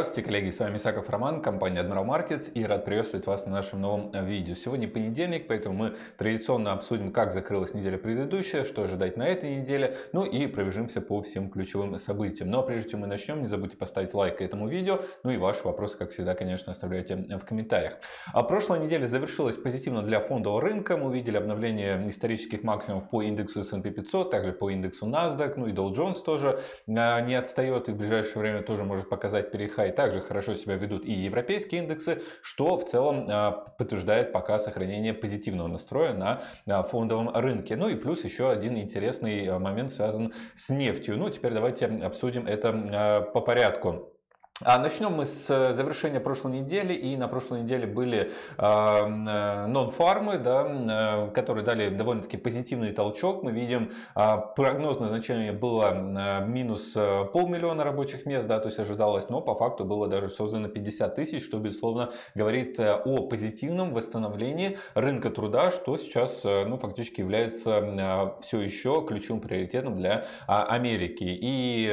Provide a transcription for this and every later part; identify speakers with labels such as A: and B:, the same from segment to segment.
A: Здравствуйте, коллеги, с вами Исаков Роман, компания Admiral Markets и рад приветствовать вас на нашем новом э, видео. Сегодня понедельник, поэтому мы традиционно обсудим, как закрылась неделя предыдущая, что ожидать на этой неделе, ну и пробежимся по всем ключевым событиям. Но ну, а прежде чем мы начнем, не забудьте поставить лайк этому видео, ну и ваши вопросы, как всегда, конечно, оставляйте в комментариях. А прошлая неделя завершилась позитивно для фондового рынка, мы увидели обновление исторических максимумов по индексу S&P 500, также по индексу NASDAQ, ну и Dow Jones тоже э, не отстает и в ближайшее время тоже может показать переход хай также хорошо себя ведут и европейские индексы, что в целом а, подтверждает пока сохранение позитивного настроя на фондовом рынке. Ну и плюс еще один интересный а, момент связан с нефтью. Ну теперь давайте обсудим это а, по порядку. А начнем мы с э, завершения прошлой недели. И на прошлой неделе были а, э, нон-фармы, да, э, которые дали довольно-таки позитивный толчок. Мы видим, э, прогнозное значение было э, минус полмиллиона рабочих мест, да, то есть ожидалось, но по факту было даже создано 50 тысяч, что, безусловно, говорит о позитивном восстановлении рынка труда, что сейчас ну, фактически является все еще ключевым приоритетом для Америки. И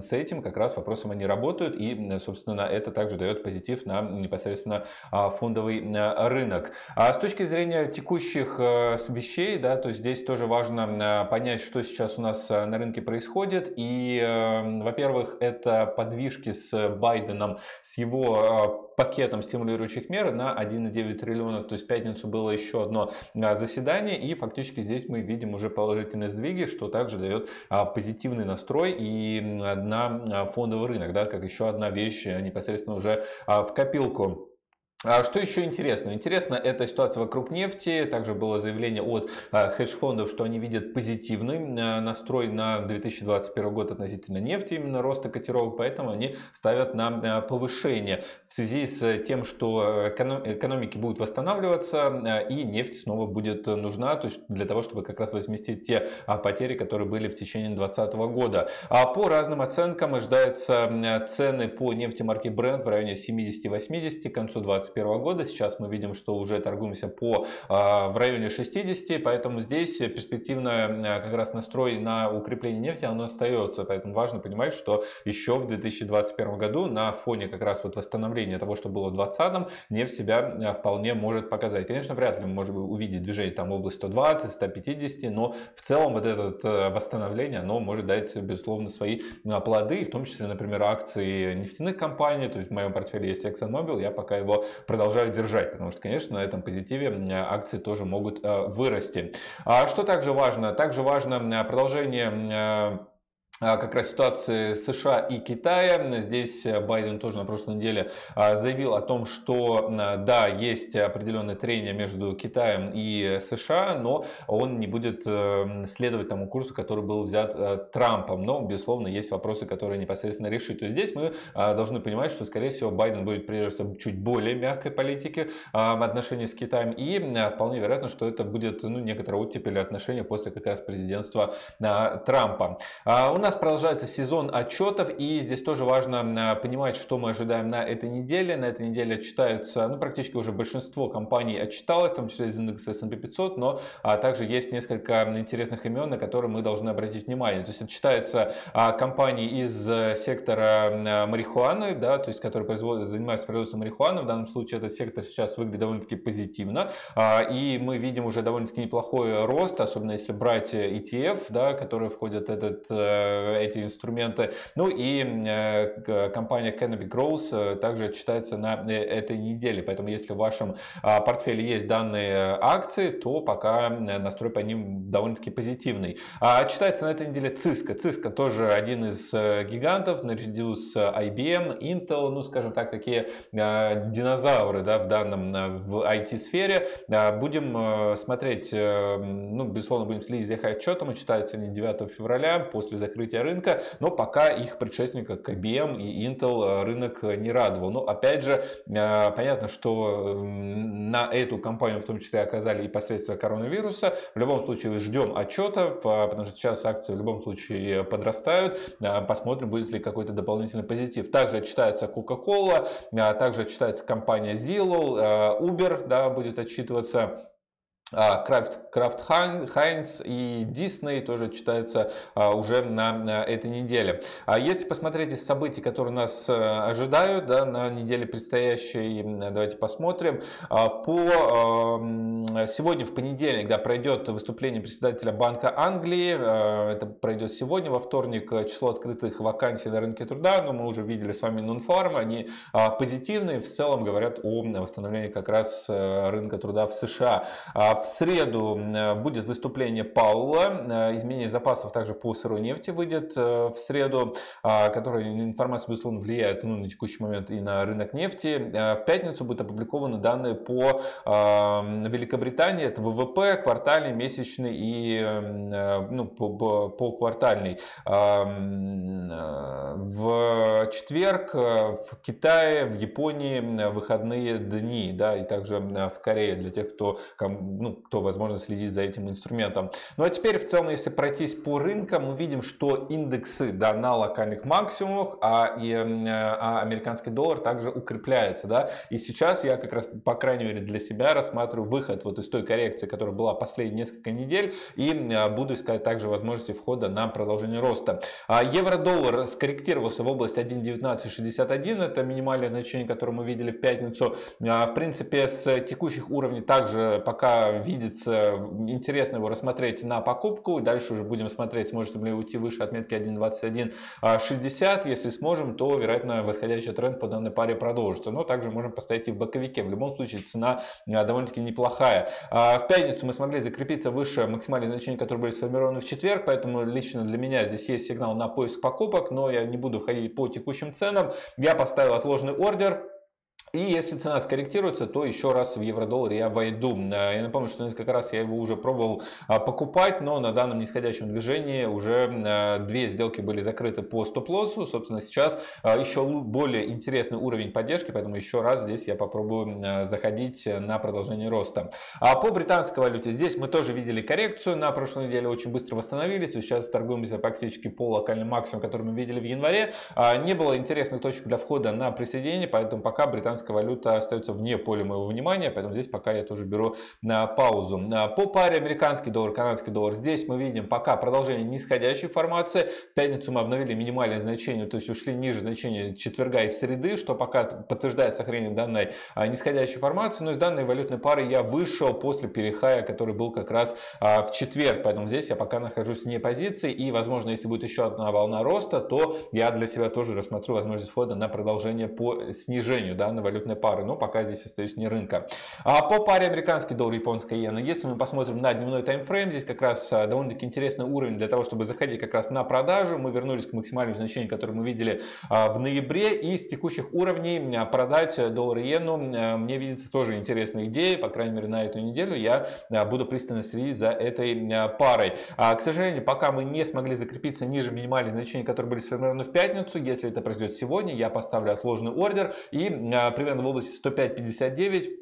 A: с этим как раз вопросом они работают. И собственно, это также дает позитив на непосредственно а, фондовый а, рынок. А с точки зрения текущих э, вещей, да, то здесь тоже важно понять, что сейчас у нас на рынке происходит. И, э, во-первых, это подвижки с Байденом, с его пакетом стимулирующих мер на 1,9 триллиона. То есть в пятницу было еще одно заседание, и фактически здесь мы видим уже положительные сдвиги, что также дает позитивный настрой и на фондовый рынок, да, как еще одна вещь непосредственно уже а, в копилку. А что еще интересно? Интересно эта ситуация вокруг нефти. Также было заявление от а, хедж-фондов, что они видят позитивный а, настрой на 2021 год относительно нефти, именно роста котировок, поэтому они ставят на повышение в связи с тем, что экономики будут восстанавливаться и нефть снова будет нужна, то есть для того, чтобы как раз возместить те потери, которые были в течение 2020 года. А по разным оценкам ожидаются цены по нефти марки Brent в районе 70-80 к концу 2021 2021 года. Сейчас мы видим, что уже торгуемся по, а, в районе 60, поэтому здесь перспективно как раз настрой на укрепление нефти, оно остается. Поэтому важно понимать, что еще в 2021 году на фоне как раз вот восстановления того, что было в 2020, нефть себя вполне может показать. Конечно, вряд ли мы можем увидеть движение там в область 120, 150, но в целом вот это э, восстановление, оно может дать, безусловно, свои плоды, в том числе, например, акции нефтяных компаний, то есть в моем портфеле есть ExxonMobil, я пока его продолжают держать, потому что, конечно, на этом позитиве акции тоже могут э, вырасти. А что также важно? Также важно продолжение а, как раз ситуации США и Китая. Здесь Байден тоже на прошлой неделе а, заявил о том, что да, есть определенные трения между Китаем и США, но он не будет э, следовать тому курсу, который был взят э, Трампом. Но, безусловно, есть вопросы, которые непосредственно решить. То есть здесь мы а, должны понимать, что, скорее всего, Байден будет придерживаться чуть более мягкой политики в отношении с Китаем. И вполне вероятно, что это будет ну, некоторая оттепель отношений после как раз президентства Трампа. У нас нас продолжается сезон отчетов, и здесь тоже важно понимать, что мы ожидаем на этой неделе. На этой неделе отчитаются, ну, практически уже большинство компаний отчиталось, в том числе из индекса S&P 500, но а, также есть несколько интересных имен, на которые мы должны обратить внимание. То есть отчитаются а, компании из э, сектора а, марихуаны, да, то есть которые производят, занимаются производством марихуаны. В данном случае этот сектор сейчас выглядит довольно-таки позитивно, а, и мы видим уже довольно-таки неплохой рост, особенно если брать ETF, да, которые входят в этот э, эти инструменты. Ну и э, компания Canopy Growth э, также читается на э, этой неделе. Поэтому если в вашем а, портфеле есть данные акции, то пока настрой по ним довольно-таки позитивный. А читается на этой неделе Cisco. Cisco тоже один из гигантов наряду с IBM, Intel, ну скажем так, такие динозавры да, в данном в IT-сфере. Будем смотреть, ну, безусловно, будем следить за их отчетом. Читается они 9 февраля после закрытия развития рынка, но пока их предшественника IBM и Intel э, рынок не радовал. Но опять же, э, понятно, что на эту компанию в том числе оказали и последствия коронавируса. В любом случае ждем отчетов, э, потому что сейчас акции в любом случае подрастают. Посмотрим, будет ли какой-то дополнительный позитив. Также отчитается Coca-Cola, также отчитается компания Zillow, Uber да, будет отчитываться. Крафт, Крафт Хайнс и Дисней тоже читаются а, уже на, на этой неделе. А если посмотреть из событий, которые нас э, ожидают да, на неделе предстоящей, давайте посмотрим. А, по сегодня в понедельник да, пройдет выступление председателя Банка Англии. Это пройдет сегодня, во вторник, число открытых вакансий на рынке труда. Но мы уже видели с вами Нунфарм, они позитивные, в целом говорят о восстановлении как раз э, рынка труда в США. В среду э, будет выступление Паула. Э, изменение запасов также по сырой нефти выйдет э, в среду, а, которая информация, безусловно, влияет ну, на текущий момент и на рынок нефти. В пятницу будут опубликованы данные по Великобритании. Это ВВП, квартальный, месячный и ну, по, по квартальный. В четверг в Китае, в Японии выходные дни, да, и также в Корее для тех, кто ну, кто, возможно, следит за этим инструментом. Ну а теперь в целом, если пройтись по рынкам, мы видим, что индексы да, на локальных максимумах, а, и, а американский доллар также укрепляется. Да? И сейчас я как раз, по крайней мере, для себя рассматриваю выход вот из той коррекции, которая была последние несколько недель, и а, буду искать также возможности входа на продолжение роста. А евро-доллар скорректировался в область 1.1961, это минимальное значение, которое мы видели в пятницу. А, в принципе, с текущих уровней также пока видится интересно его рассмотреть на покупку. Дальше уже будем смотреть, сможем ли уйти выше отметки 1.2160. Если сможем, то, вероятно, восходящий тренд по данной паре продолжится. Но также можем поставить и в боковике. В любом случае, цена а, довольно-таки неплохая. А, в пятницу мы смогли закрепиться выше максимальных значений, которые были сформированы в четверг. Поэтому лично для меня здесь есть сигнал на поиск покупок. Но я не буду ходить по текущим ценам. Я поставил отложенный ордер. И если цена скорректируется, то еще раз в евро-доллар я войду. Э, я напомню, что несколько раз я его уже пробовал а, покупать, но на данном нисходящем движении уже э, две сделки были закрыты по стоп-лоссу. Собственно, сейчас э, еще более интересный уровень поддержки, поэтому еще раз здесь я попробую заходить на продолжение роста. А по британской валюте здесь мы тоже видели коррекцию. На прошлой неделе очень быстро восстановились. Сейчас торгуемся практически по локальному максимуму, который мы видели в январе. А, не было интересных точек для входа на присоединение, поэтому пока британская американская валюта остается вне поля моего внимания, поэтому здесь пока я тоже беру на паузу. По паре американский доллар, канадский доллар, здесь мы видим пока продолжение нисходящей формации. В пятницу мы обновили минимальное значение, то есть ушли ниже значения четверга и среды, что пока подтверждает сохранение данной а, нисходящей формации. Но из данной валютной пары я вышел после перехая, который был как раз а, в четверг, поэтому здесь я пока нахожусь вне позиции и, возможно, если будет еще одна волна роста, то я для себя тоже рассмотрю возможность входа на продолжение по снижению данной валютной пары, но пока здесь остаюсь не рынка. А по паре американский доллар, японская иена, если мы посмотрим на дневной таймфрейм, здесь как раз а, довольно-таки интересный уровень для того, чтобы заходить как раз на продажу. Мы вернулись к максимальному значению, которое мы видели а, в ноябре, и с текущих уровней а, продать доллар иену мне видится тоже интересная идея, по крайней мере на эту неделю я буду пристально следить за этой парой. К сожалению, пока мы не смогли закрепиться ниже минимальных значений, которые были сформированы в пятницу, если это произойдет сегодня, я поставлю отложенный ордер и примерно в области 105.59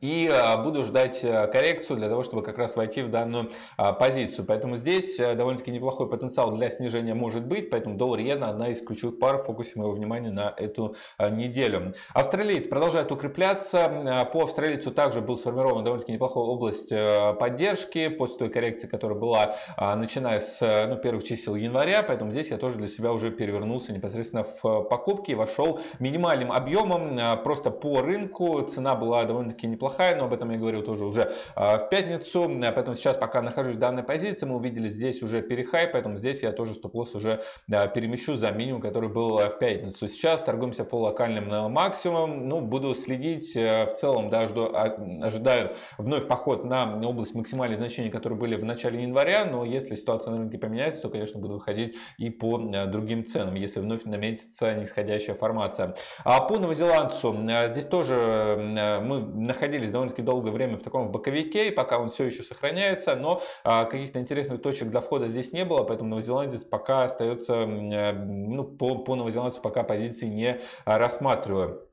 A: и а, буду ждать э, коррекцию для того, чтобы как раз войти в данную а, позицию. Поэтому здесь э, довольно-таки неплохой потенциал для снижения может быть, поэтому доллар иена одна из ключевых пар в фокусе моего внимания на эту а, неделю. Австралиец продолжает укрепляться. По австралийцу также был сформирован довольно-таки неплохая область э, поддержки после той коррекции, которая была начиная с ну, первых чисел января, поэтому здесь я тоже для себя уже перевернулся непосредственно в покупки и вошел минимальным объемом просто по рынку. Цена была довольно-таки неплохая неплохая, но об этом я говорил тоже уже а, в пятницу. Поэтому сейчас пока нахожусь в данной позиции, мы увидели здесь уже перехай, поэтому здесь я тоже стоп-лосс уже перемещу за минимум, который был а, в пятницу. Сейчас торгуемся по локальным на максимум. Ну, буду следить э, в целом, да, жду, а, ожидаю вновь поход на область максимальных значений, которые были в начале января, но если ситуация на рынке поменяется, то, конечно, буду выходить и по другим ценам, если вновь наметится нисходящая формация. А по новозеландцу, здесь тоже мы находились находились довольно-таки долгое время в таком в боковике, и пока он все еще сохраняется, но а, каких-то интересных точек для входа здесь не было, поэтому новозеландец пока остается, ну, по, по новозеландцу пока позиции не рассматриваю.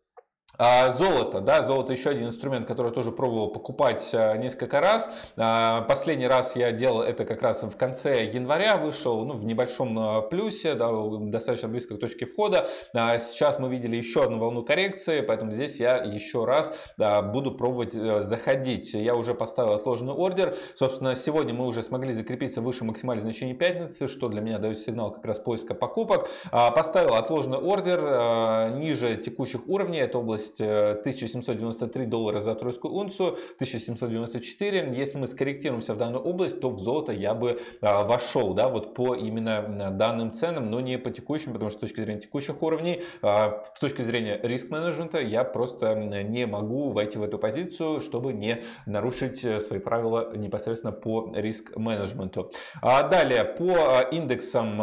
A: А, золото, да, золото еще один инструмент, который тоже пробовал покупать а, несколько раз. А, последний раз я делал это как раз в конце января, вышел ну, в небольшом плюсе, да, достаточно близко к точке входа. Сейчас мы видели еще одну волну коррекции, поэтому здесь я еще раз буду пробовать э, заходить. Я уже поставил отложенный ордер. Собственно, сегодня мы уже смогли закрепиться выше максимальных значений пятницы, что для меня дает сигнал как раз поиска покупок. Поставил отложенный ордер ниже текущих уровней, это область область 1793 э, доллара за тройскую унцию, 1794. Если мы скорректируемся в данную область, то в золото я бы а, вошел, да, вот по именно данным ценам, но не по текущим, потому что с точки зрения текущих уровней, а, с точки зрения риск-менеджмента, я просто не могу войти в эту позицию, чтобы не нарушить э, свои правила непосредственно по риск-менеджменту. А далее, по индексам,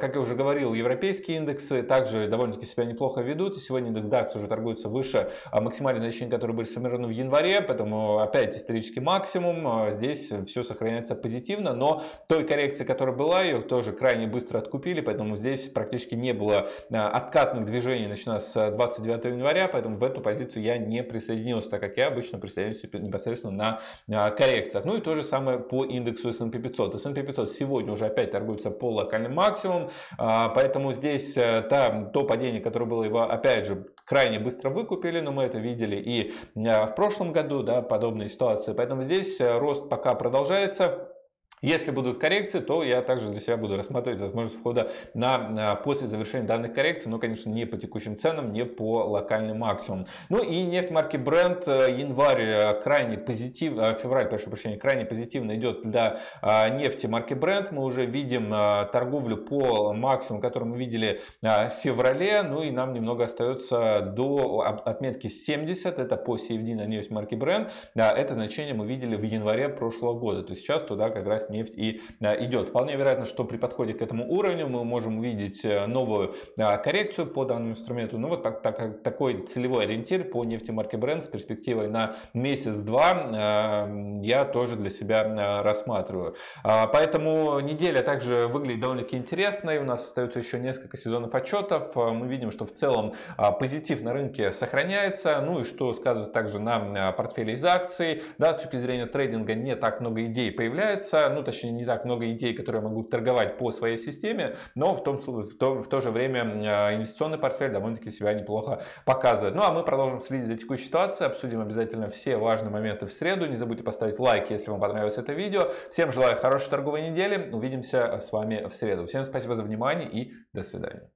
A: как я уже говорил, европейские индексы также довольно-таки себя неплохо ведут. Сегодня индекс DAX уже торгуется выше выше а максимальные значения, которые были сформированы в январе, поэтому опять исторический максимум. А, здесь все сохраняется позитивно, но той коррекции, которая была, ее тоже крайне быстро откупили, поэтому здесь практически не было а, откатных движений, начиная с 29 января, поэтому в эту позицию я не присоединился, так как я обычно присоединяюсь непосредственно на коррекциях. Ну и то же самое по индексу S&P 500. S&P 500 сегодня уже опять торгуется по локальным максимумам, поэтому здесь э, там, то падение, которое было его, опять же, крайне быстро выкупили, выкупили, но мы это видели и э, в прошлом году, да, подобные ситуации. Поэтому здесь э, рост пока продолжается. Если будут коррекции, то я также для себя буду рассматривать возможность входа на, после завершения данных коррекций, но, конечно, не по текущим ценам, не по локальным максимумам. Ну и нефть марки Brent, э, январь э, крайне позитив, э, февраль, прошу прощения, крайне позитивно идет для нефти марки Brent. Мы уже видим торговлю по максимуму, который мы видели в феврале, ну и нам немного остается до отметки 70, это по CFD на нефть марки Brent. Это значение мы видели в январе прошлого года, то есть сейчас туда как раз нефть и идет. Вполне вероятно, что при подходе к этому уровню мы можем увидеть э, новую коррекцию по данному инструменту. Ну вот так, так, такой целевой ориентир по нефти марки Brent с перспективой на месяц-два э, я тоже для себя э, рассматриваю. А, поэтому неделя также выглядит довольно-таки интересной. У нас остается еще несколько сезонов отчетов. Мы видим, что в целом а, позитив на рынке сохраняется. Ну и что сказывается также на портфеле из акций. Да, с точки зрения трейдинга не так много идей появляется ну точнее не так много идей, которые могут торговать по своей системе, но в, том, в, то, в то же время а, инвестиционный портфель довольно-таки себя неплохо показывает. Ну а мы продолжим следить за текущей ситуацией, обсудим обязательно все важные моменты в среду. Не забудьте поставить лайк, если вам понравилось это видео. Всем желаю хорошей торговой недели. Увидимся с вами в среду. Всем спасибо за внимание и до свидания.